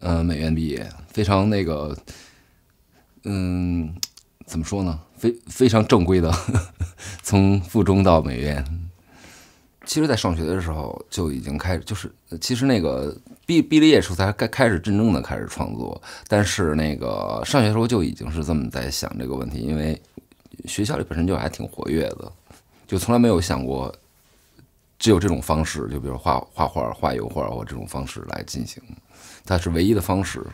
呃，美院毕业，非常那个，嗯，怎么说呢？非非常正规的，从附中到美院。其实，在上学的时候就已经开始，就是其实那个毕毕了业时候才该开始真正的开始创作，但是那个上学时候就已经是这么在想这个问题，因为学校里本身就还挺活跃的，就从来没有想过只有这种方式，就比如画画画、画油画或这种方式来进行，它是唯一的方式，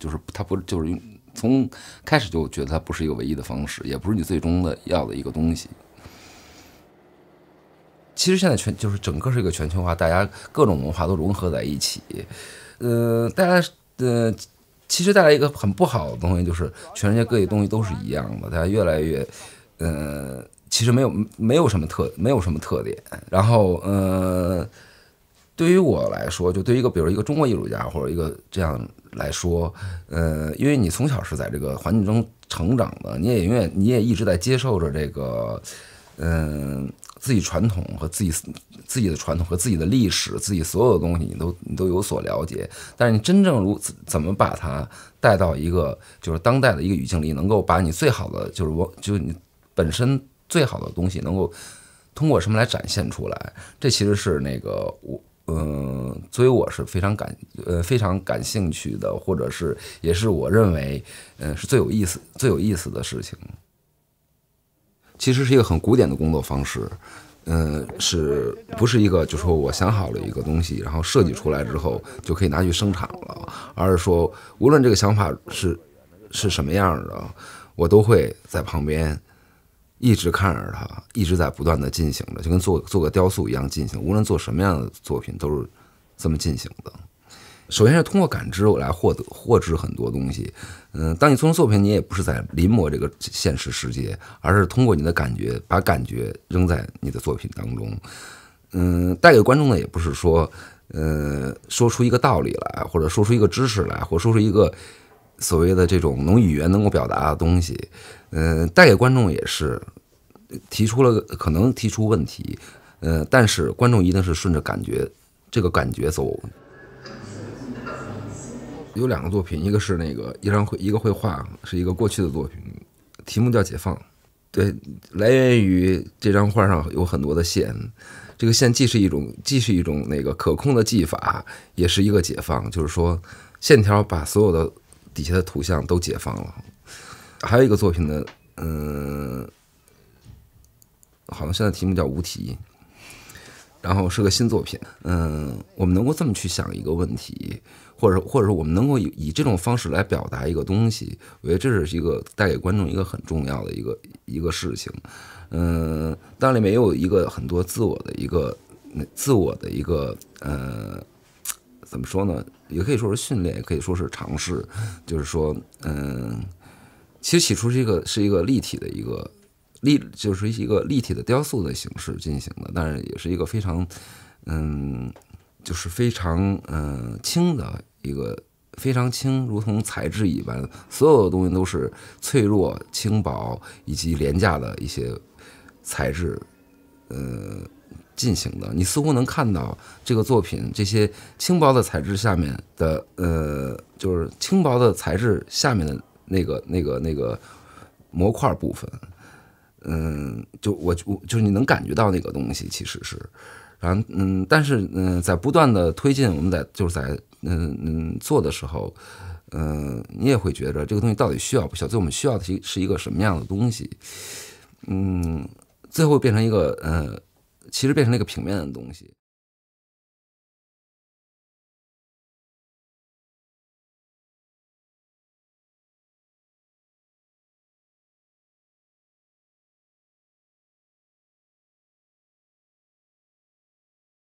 就是它不就是从开始就觉得它不是一个唯一的方式，也不是你最终的要的一个东西。其实现在全就是整个是一个全球化，大家各种文化都融合在一起。呃，大家呃，其实带来一个很不好的东西，就是全世界各地东西都是一样的，大家越来越，呃，其实没有没有什么特没有什么特点。然后呃，对于我来说，就对于一个比如一个中国艺术家或者一个这样来说，呃，因为你从小是在这个环境中成长的，你也永远你也一直在接受着这个，嗯。自己传统和自己自己的传统和自己的历史，自己所有的东西，你都你都有所了解。但是你真正如怎么把它带到一个就是当代的一个语境里，能够把你最好的就是我就你本身最好的东西，能够通过什么来展现出来？这其实是那个我嗯，作为我是非常感呃非常感兴趣的，或者是也是我认为嗯是最有意思最有意思的事情。其实是一个很古典的工作方式，嗯，是不是一个就说我想好了一个东西，然后设计出来之后就可以拿去生产了，而是说无论这个想法是是什么样的，我都会在旁边一直看着它，一直在不断的进行着，就跟做做个雕塑一样进行。无论做什么样的作品，都是这么进行的。首先是通过感知来获得获知很多东西，嗯，当你做作品，你也不是在临摹这个现实世界，而是通过你的感觉，把感觉扔在你的作品当中，嗯，带给观众的也不是说，呃，说出一个道理来，或者说出一个知识来，或说出一个所谓的这种能语言能够表达的东西，嗯，带给观众也是提出了可能提出问题，呃，但是观众一定是顺着感觉这个感觉走。有两个作品，一个是那个一张绘，一个绘画，是一个过去的作品，题目叫《解放》。对，来源于这张画上有很多的线，这个线既是一种，既是一种那个可控的技法，也是一个解放，就是说线条把所有的底下的图像都解放了。还有一个作品呢，嗯，好像现在题目叫《无题》，然后是个新作品。嗯，我们能够这么去想一个问题。或者，或者说，我们能够以以这种方式来表达一个东西，我觉得这是一个带给观众一个很重要的一个一个事情。嗯，当然里面也有一个很多自我的一个自我的一个呃，怎么说呢？也可以说是训练，也可以说是尝试。就是说，嗯，其实起初是一个是一个立体的一个立，就是一个立体的雕塑的形式进行的，但是也是一个非常嗯。就是非常嗯轻的一个非常轻，如同材质一般，所有的东西都是脆弱、轻薄以及廉价的一些材质，呃进行的。你似乎能看到这个作品这些轻薄的材质下面的呃，就是轻薄的材质下面的那个那个那个模块部分，嗯，就我我就是你能感觉到那个东西其实是。然后，嗯，但是，嗯，在不断的推进，我们在就是在，嗯嗯做的时候，嗯，你也会觉得这个东西到底需要不需要？最后我们需要的是是一个什么样的东西？嗯，最后变成一个，呃，其实变成了一个平面的东西。